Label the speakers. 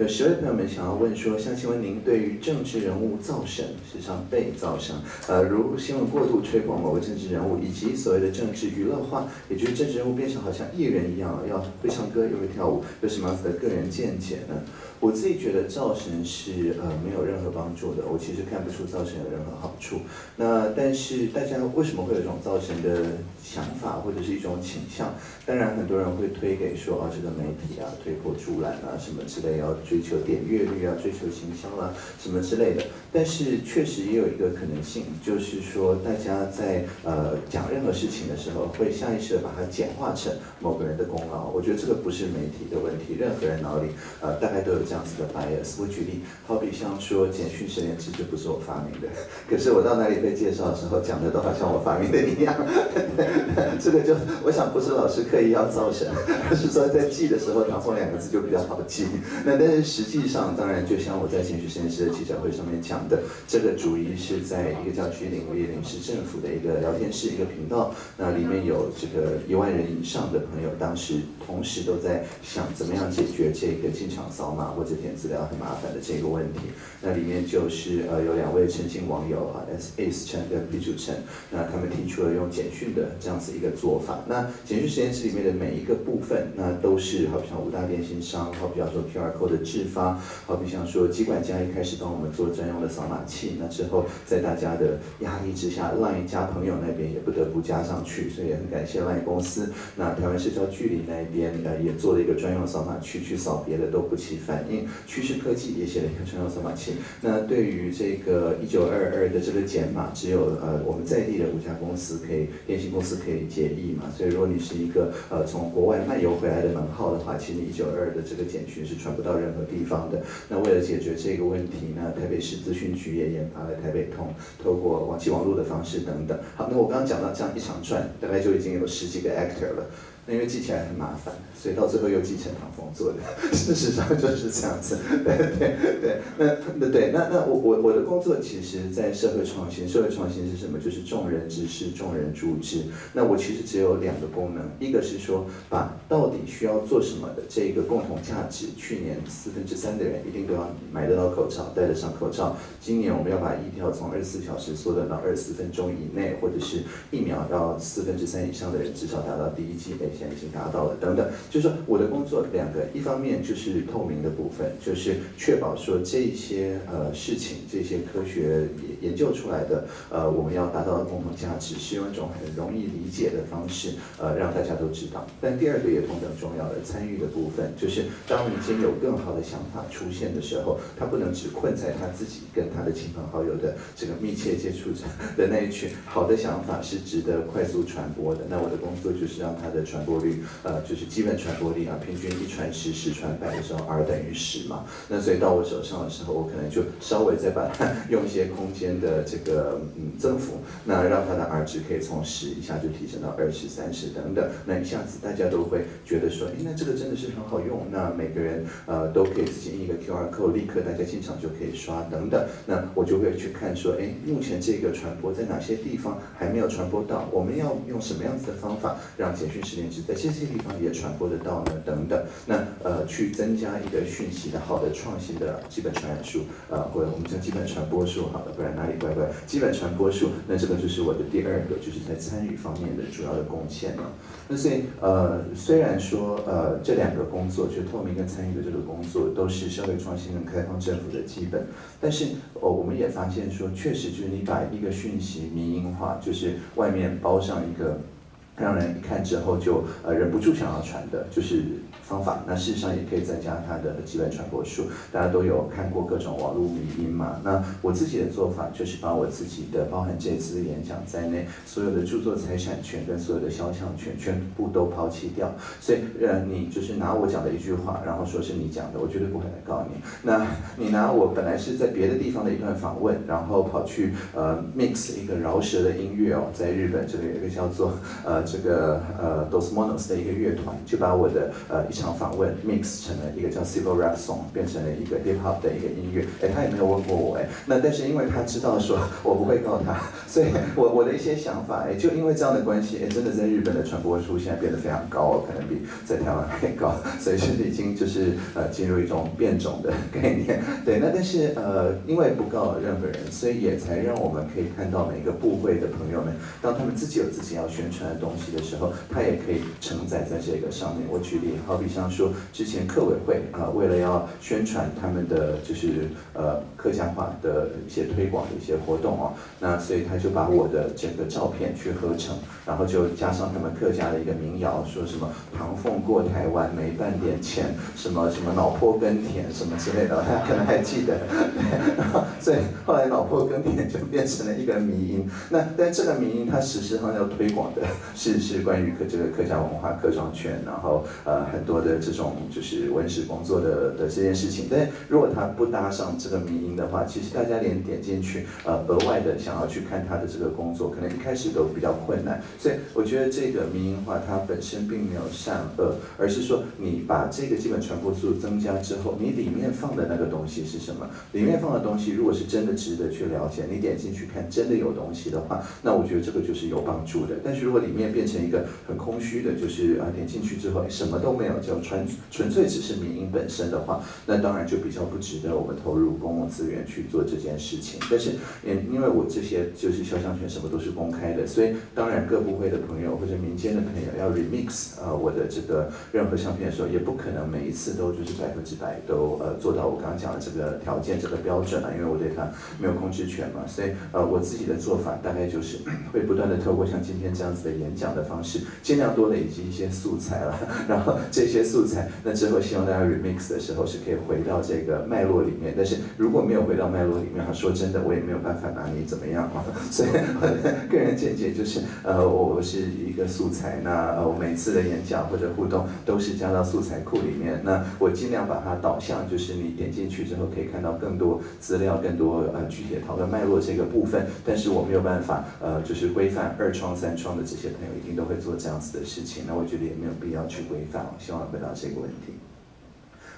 Speaker 1: 有十位朋友们想要问说，想请问您对于政治人物造神，实际上被造神，呃，如新闻过度吹捧某个政治人物，以及所谓的政治娱乐化，也就是政治人物变成好像艺人一样，要会唱歌又会跳舞，有什么样子的个人见解呢？我自己觉得造神是呃没有任何帮助的，我其实看不出造神有任何好处。那但是大家为什么会有这种造神的想法或者是一种倾向？当然很多人会推给说啊这个媒体啊推波助澜啊什么之类，要追求点阅率啊，追求行销啦什么之类的。但是确实也有一个可能性，就是说大家在呃讲任何事情的时候，会下意识的把它简化成某个人的功劳。我觉得这个不是媒体的问题，任何人脑里呃大概都有。这样子的 bias，我举例，好比像说简讯实验室就不是我发明的，可是我到哪里被介绍的时候讲的都好像我发明的一样，这个就我想不是老师刻意要造神，而是说在记的时候，唐凤两个字就比较好记。那但是实际上，当然就像我在简讯实验室的记者会上面讲的，这个主意是在一个叫居领威廉市政府的一个聊天室一个频道，那里面有这个一万人以上的朋友，当时同时都在想怎么样解决这个进场扫码。或者填资料很麻烦的这个问题，那里面就是呃有两位诚信网友啊，S S 陈跟 B 主陈，那他们提出了用简讯的这样子一个做法。那简讯实验室里面的每一个部分，那都是好比像五大电信商，好比方说 QR code 的制发，好比像说机管家一开始帮我们做专用的扫码器，那之后在大家的压力之下，LINE 加朋友那边也不得不加上去，所以也很感谢 LINE 公司。那台湾社交距离那边呃也做了一个专用扫码器去扫别的都不起反应。趋势科技也写了一个专用扫码器。那对于这个一九二二的这个减码，只有呃我们在地的五家公司可以，电信公司可以协议嘛。所以如果你是一个呃从国外漫游回来的门号的话，其实一九二二的这个简讯是传不到任何地方的。那为了解决这个问题呢，台北市资讯局也研发了台北通，透过网际网络的方式等等。好，那我刚刚讲到这样一长串，大概就已经有十几个 actor 了。那因为记起来很麻烦，所以到最后又记成唐风做的。事实上就是这样子，对对对。那那对，那那我我我的工作其实，在社会创新。社会创新是什么？就是众人之事，众人助之。那我其实只有两个功能，一个是说，把到底需要做什么的这个共同价值。去年四分之三的人一定都要买得到口罩，戴得上口罩。今年我们要把疫调从二十四小时缩短到二十四分钟以内，或者是疫苗要四分之三以上的人至少达到第一剂。现在已经达到了，等等，就是说我的工作两个，一方面就是透明的部分，就是确保说这些呃事情，这些科学研研究出来的，呃，我们要达到的共同价值，是用一种很容易理解的方式，呃，让大家都知道。但第二个也同等重要的参与的部分，就是当已经有更好的想法出现的时候，他不能只困在他自己跟他的亲朋好友的这个密切接触者的那一群，好的想法是值得快速传播的。那我的工作就是让他的传。传播率，呃，就是基本传播力啊，平均一传十，十传百的时候，R 等于十嘛。那所以到我手上的时候，我可能就稍微再把它用一些空间的这个嗯增幅，那让它的 R 值可以从十一下就提升到二十、三十等等。那一下子大家都会觉得说，哎，那这个真的是很好用。那每个人呃都可以自己印一个 QR code，立刻大家进场就可以刷等等。那我就会去看说，哎，目前这个传播在哪些地方还没有传播到？我们要用什么样子的方法让简讯时间实验？在这些地方也传播得到呢，等等。那呃，去增加一个讯息的好的创新的基本传染数，呃，或者我们叫基本传播数，好的，不然哪里怪怪？基本传播数，那这个就是我的第二个，就是在参与方面的主要的贡献了。那所以呃，虽然说呃这两个工作，就透明跟参与的这个工作，都是社会创新跟开放政府的基本，但是哦，我们也发现说，确实就是你把一个讯息民营化，就是外面包上一个。让人一看之后就呃忍不住想要传的，就是。方法，那事实上也可以增加它的基本传播数。大家都有看过各种网络语音嘛？那我自己的做法就是把我自己的，包含这次演讲在内，所有的著作财产权跟所有的肖像权全部都抛弃掉。所以，呃，你就是拿我讲的一句话，然后说是你讲的，我绝对不会来告你。那你拿我本来是在别的地方的一段访问，然后跑去呃 mix 一个饶舌的音乐哦，在日本这里有一个叫做呃这个呃 Dos Monos 的一个乐团，就把我的呃。一场访问 mix 成了一个叫 civil rap song，变成了一个 hip hop 的一个音乐。哎，他也没有问过我哎，那但是因为他知道说 我不会告他，所以我我的一些想法哎，就因为这样的关系哎，真的在日本的传播数现变得非常高，可能比在台湾还高，所以是已经就是呃进入一种变种的概念。对，那但是呃因为不告任何人，所以也才让我们可以看到每个部会的朋友们，当他们自己有自己要宣传的东西的时候，他也可以承载在这个上面。我举例，好比像说之前客委会啊，为了要宣传他们的就是呃客家话的一些推广的一些活动哦，那所以他就把我的整个照片去合成，然后就加上他们客家的一个民谣，说什么唐凤过台湾没半点钱，什么什么脑破耕田什么之类的，大家可能还记得。所以后来脑破耕田就变成了一个迷音。那但这个迷音它实质上要推广的是是是关于客这个客家文化、客庄圈，然后呃很多的这种就是文史工作的的这件事情。但如果他不搭上这个迷音的话，其实大家连点进去呃额外的想要去看他的这个工作，可能一开始都比较困难。所以我觉得这个民音化它本身并没有善恶，而是说你把这个基本传播速度增加之后，你里面放的那个东西是什么？里面放的东西如果是真的值得去了解，你点进去看真的有东西的话，那我觉得这个就是有帮助的。但是如果里面变成一个很空虚的，就是啊点进去之后什么都没有，就纯纯粹只是民音本身的话，那当然就比较不值得我们投入公共资源去做这件事情。但是因因为我这些就是肖像权什么都是公开的，所以当然各部会的朋友或者民间的朋友要 remix 啊我的这个任何相片的时候，也不可能每一次都就是百分之百都呃做到我刚刚讲的这个条件这个标准啊，因为我对它没有控制权嘛，所以呃我自己的做法大概就是会不断的透过像今天这样子的演讲的方式，尽量多累积一些素材了，然后这些素材那之后希望大家 remix 的时候是可以回到这个脉络里面，但是如果没有回到脉络里面，说真的我也没有办法拿你怎么样啊，所以我 的个人见解就是呃我是一个素材，那呃我每次的演讲或者互动都是加到素材库里面，那我尽量把它导向就是你点进去之后可以看到更多资料，更多呃具体的讨论脉络这个部分，但是我没有办法呃就是规范二创三创的这些朋友一定都会做这样子的事情，那我觉得也没有必要去规范，希望回答这个问题。